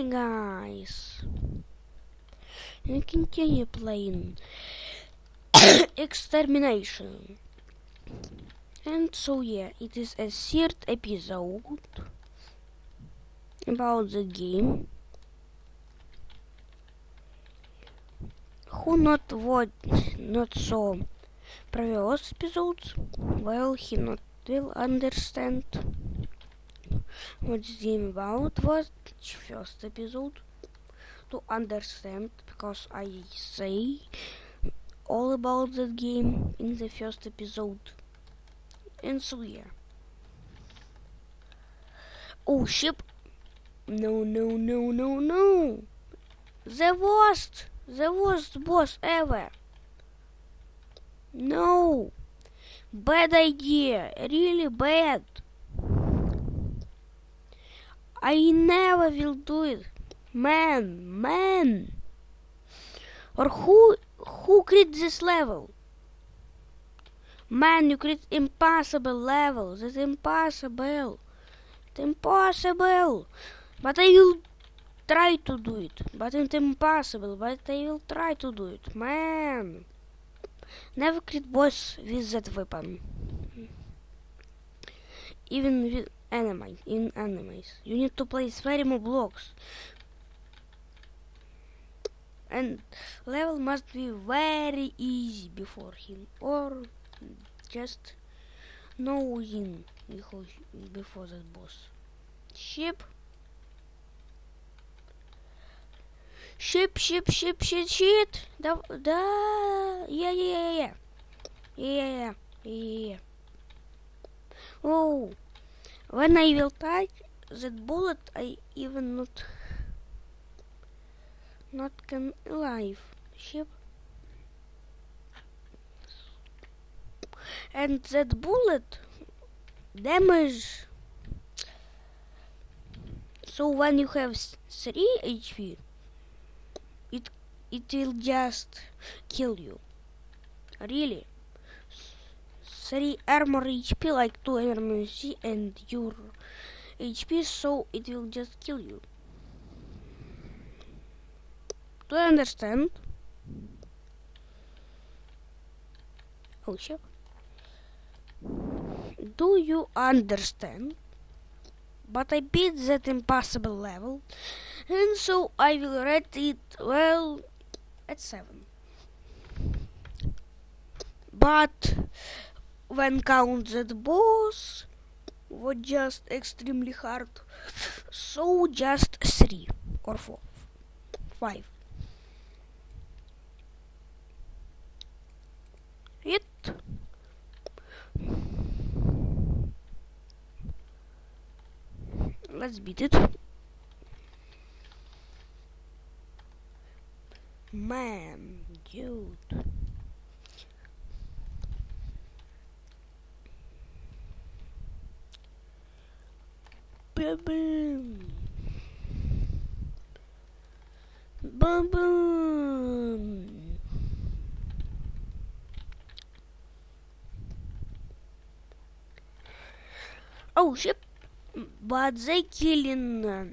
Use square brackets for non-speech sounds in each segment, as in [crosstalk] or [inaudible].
Hi guys. And continue playing [coughs] Extermination. And so yeah, it is a third episode about the game. Who not what not saw previous episodes, well he not will understand what the game about was first episode to understand because I say all about that game in the first episode. And so yeah. Oh ship no no no no no. The worst the worst boss ever. No. Bad idea. Really bad I never will do it Man man Or who who created this level? Man, you create impossible levels. It's impossible. It's impossible. But I will try to do it. But it's impossible. But I will try to do it. Man. Never create boss with that weapon. Even with enemy in enemies. You need to place very more blocks. And level must be very easy before him or just knowing before, before that boss. Ship. Ship ship ship shit shit. Da, da yeah. Yeah yeah yeah. Yeah yeah yeah. Oh when I will touch that bullet I even not not come alive. Ship. And that bullet damage. So when you have 3 HP, it it will just kill you. Really. 3 armor HP like 2 armor C and your HP so it will just kill you. Do I understand? Oh shit. Do you understand? But I beat that impossible level, and so I will rate it, well, at 7. But when count that boss was just extremely hard, so just 3 or 4, 5. it let's beat it. Man dude boom boom oh shit but they killing uh,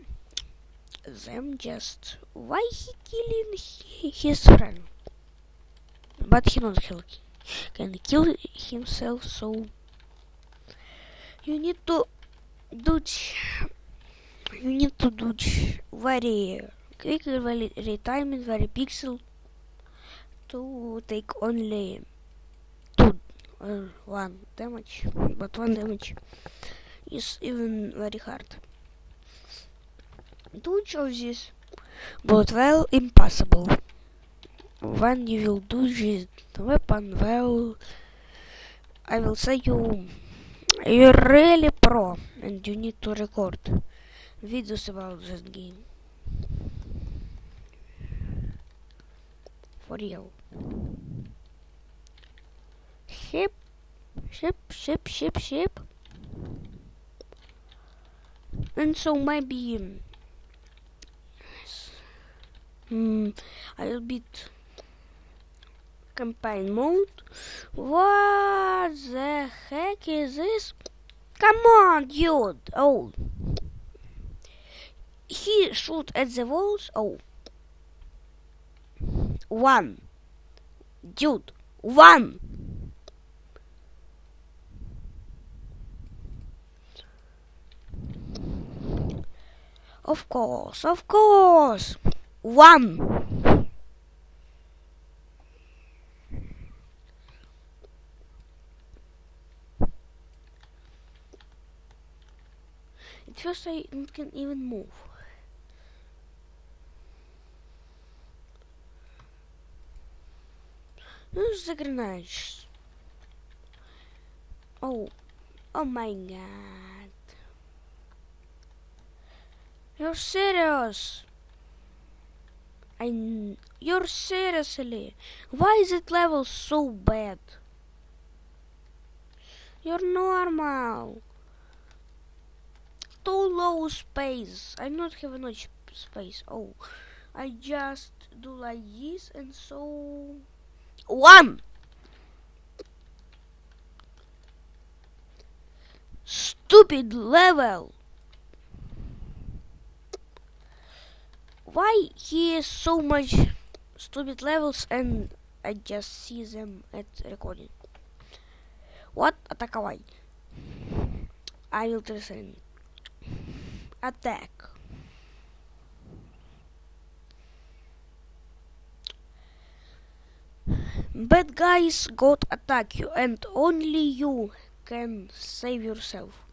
them just why he killing his friend but he not kill, can kill himself so you need to do you need to do very retirement very pixel to take only two or one damage but one damage is even very hard. Do this, but well impossible. When you will do this weapon, well, I will say you you're really pro and you need to record videos about this game. For real. Ship, ship, ship, ship, ship and so maybe um, I'll beat campaign mode. What the heck is this? Come on, dude! Oh, he shoot at the walls. Oh. One. Dude. One. Of course, of course. One. At first I can even move. Who's the grenades? Oh, oh my god. You're serious? I. You're seriously? Why is it level so bad? You're normal Too low space. I not have enough space. Oh, I just do like this and so one. Stupid level. Why he has so much stupid levels and I just see them at recording. What? Атаковай. I will listen. Attack. Bad guys got attack you and only you can save yourself.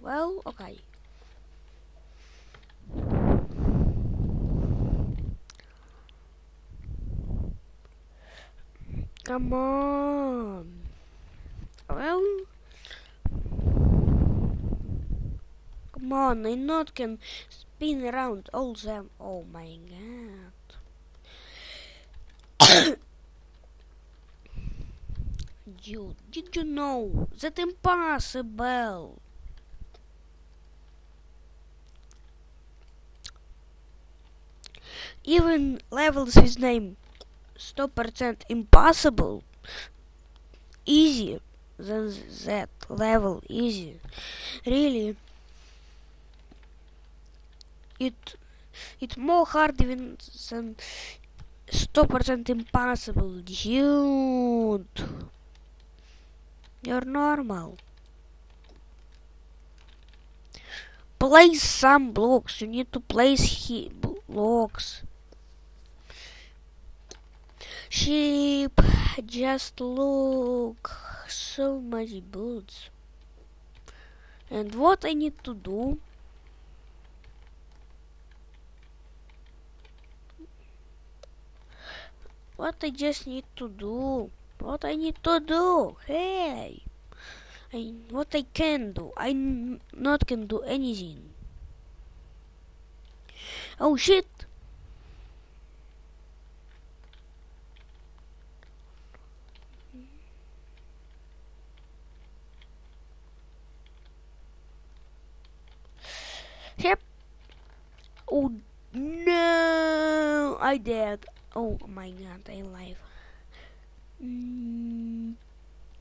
Well, okay. Come on. Well, on, I not can spin around all them. Oh my god. [coughs] you, did you know that impossible? Even levels his name Stop percent impossible easy than that level easy really it it more hard even than stop percent impossible dude you're normal place some blocks you need to place he blocks Sheep, just look, so much boots. And what I need to do? What I just need to do? What I need to do? Hey! I, what I can do? I not can do anything. Oh shit! Yep. Oh no! I did. Oh my god, I live. Mm,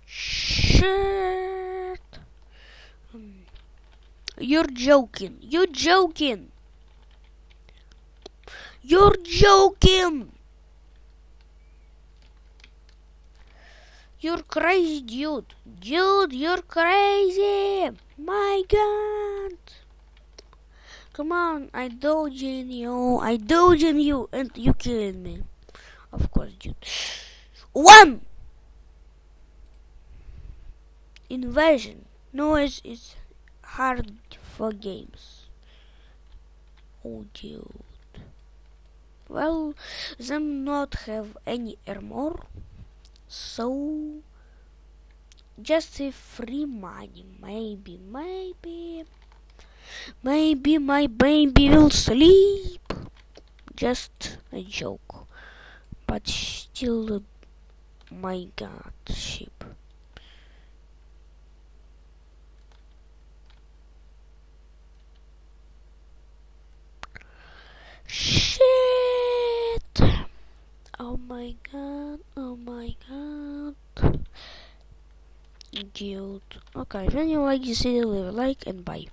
shit. Um, you're joking. You're joking. You're joking. You're crazy, dude. Dude, you're crazy. My god. Come on, I dodging you, I dodging you, and you killing me. Of course, dude. One! Invasion. Noise is hard for games. Oh, dude. Well, them not have any armor, so just a free money, maybe, maybe. Maybe my baby will sleep. Just a joke. But still, my god, sheep. Shit! Oh my god, oh my god. killed. Okay, if you like this video, leave a like and bye.